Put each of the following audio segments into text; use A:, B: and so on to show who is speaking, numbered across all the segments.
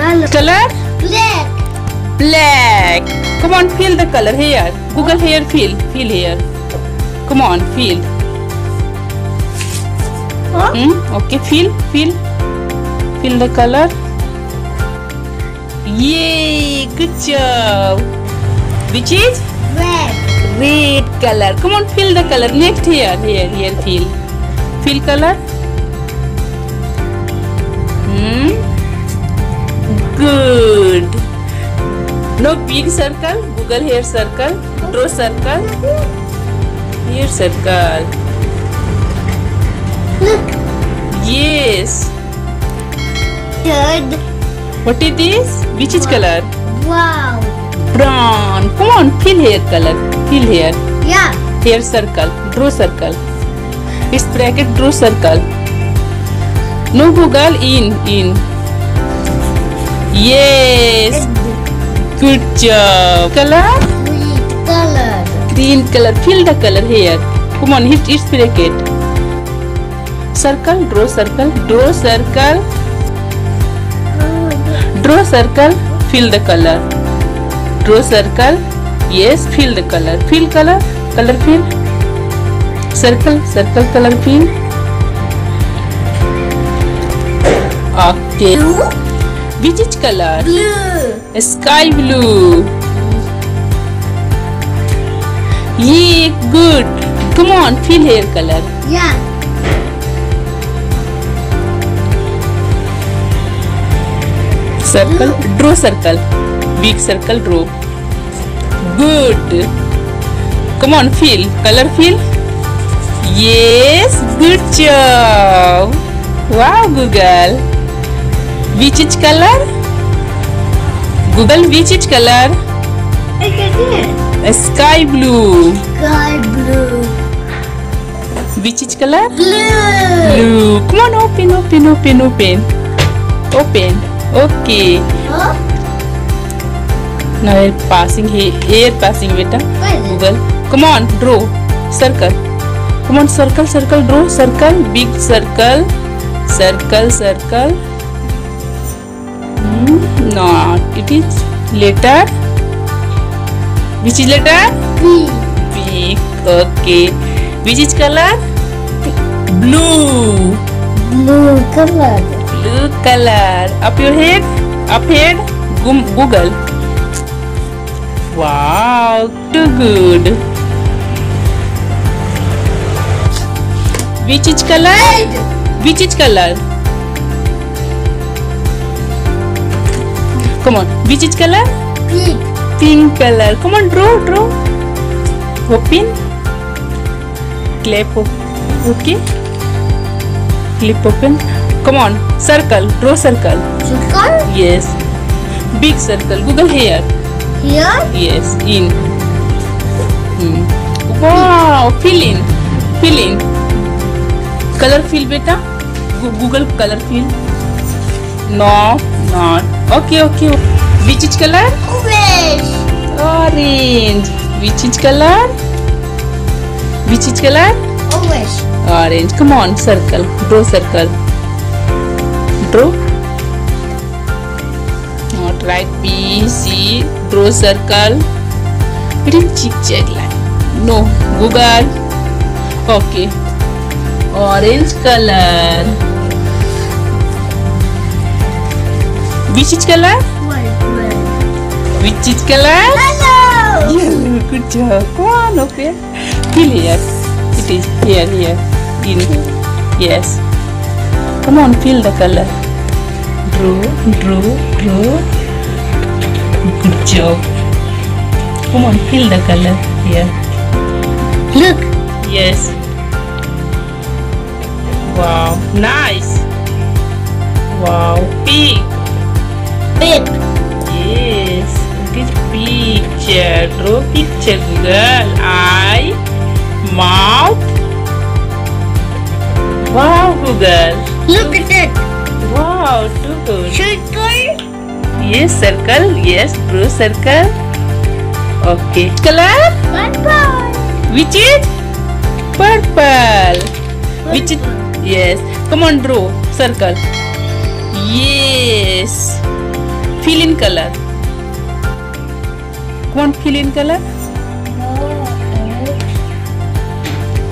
A: Color?
B: Black.
A: Black. Come on, feel the color here. Google here, feel. Feel here. Come on, feel.
B: Huh?
A: Hmm? Okay, feel, feel. Feel the color. Yay! Good job. Which is?
B: Red.
A: Red color. Come on, feel the color. Next here, here, here, feel. Feel color. Good. No big circle. Google here circle. Draw circle. Here circle.
B: Look.
A: Yes.
B: Third.
A: What is this? Which is color?
B: Wow.
A: Brown. Come on, feel here color. Feel here.
B: Yeah.
A: Here circle. Draw circle. It's bracket. Draw circle. No Google in in. Yes. Good job. Color.
B: Sweet color.
A: Green color. Feel the color here. Come on, hit its bracket. Circle. Draw circle. Draw circle. Draw circle. Fill the color. Draw circle. Yes, fill the color. Fill color. Color fill. Circle. Circle color fill. Okay.
B: Blue.
A: Which is color?
B: Blue.
A: Sky blue. Yeah, good. Come on, fill hair color.
B: Yeah.
A: Circle. Draw circle. Big circle draw. Good. Come on, fill. Color fill. Yes, good job. Wow, Google. Which is color? Google, which is color? Sky blue.
B: Sky blue.
A: Which is color?
B: Blue.
A: Blue. Come on, open, open, open, open. Open. Okay.
B: Huh?
A: Now air passing here. Air passing, beta. Google. Come on, draw. Circle. Come on, circle, circle, draw. Circle. Big circle. Circle, circle. It is letter. Which is letter?
B: B.
A: Big. Okay. Which is color? Blue.
B: Blue color.
A: Blue color. Up your head. Up head. Google. Wow. Too good. Which is color? Which is color? Come on. Which is color?
B: Pink.
A: Pink color. Come on, draw, draw. Open. Clap. op- Okay. Clip open. Come on. Circle. Draw circle.
B: Circle.
A: Yes. Big circle. Google here.
B: Here.
A: Yes. In. Hmm. Wow. Fill in. Fill in. Color fill, beta. Google color fill. No. Not. Okay. Okay. Which is color?
B: Orange.
A: Orange. Which is color? Which is color?
B: Orange.
A: Orange. Come on, circle. Draw circle. Draw. Not right. B, C. Draw circle. It is zigzag line. No. Google. Okay. Orange color. Which is color?
B: White.
A: Which is color?
B: Yellow.
A: Yellow, good job. Come on, okay. Feel here. It is here, here. In. Yes. Come on, feel the color. Draw, draw, draw. Good job. Come on, feel the color here.
B: Look.
A: Yes. Wow, nice. Wow, big. Picture. Draw picture, Google. Eye, mouth. Wow, Google.
B: Look at it.
A: Wow, too good.
B: Circle.
A: Yes, circle. Yes, draw circle. Okay. Color?
B: Purple.
A: Which is? Purple. Which is? Yes. Come on, draw circle. Yes. fill in color. Come on, fill in color.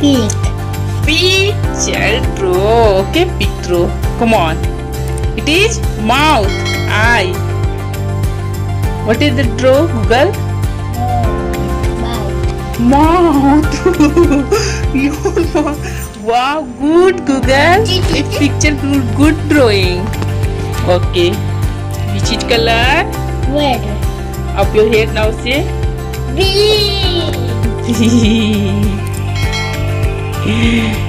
B: Pink.
A: Picture draw. Okay, pic draw. Come on. It is mouth, eye. What is the draw, Google? Mouth. you know. Wow, good Google. It picture good, good drawing. Okay. Which is color?
B: Red.
A: Up your head now. Say.
B: Green.